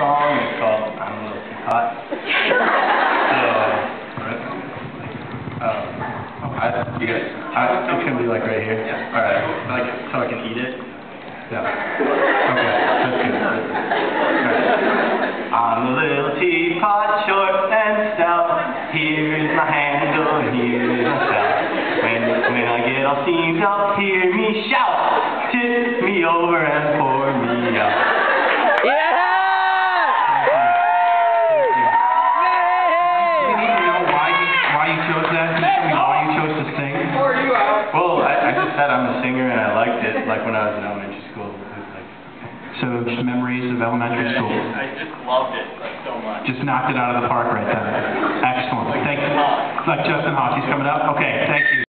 song is called I'm a Little Too Hot. so, um, I, you guys, I, it's going to be like right here. Yeah. All right. So I, so I can eat it. Yeah. Okay. That's good. That's good. Right. I'm a little teapot, short and stout. Here is my handle, here is my spout. When, when I get all steamed up, hear me shout. Tip me over and said I'm a singer and I liked it, like when I was in elementary school. Like, So just memories of elementary school. I just loved it like, so much. Just knocked it out of the park right there. Excellent. Thank you. Like Justin he's coming up? Okay, thank you.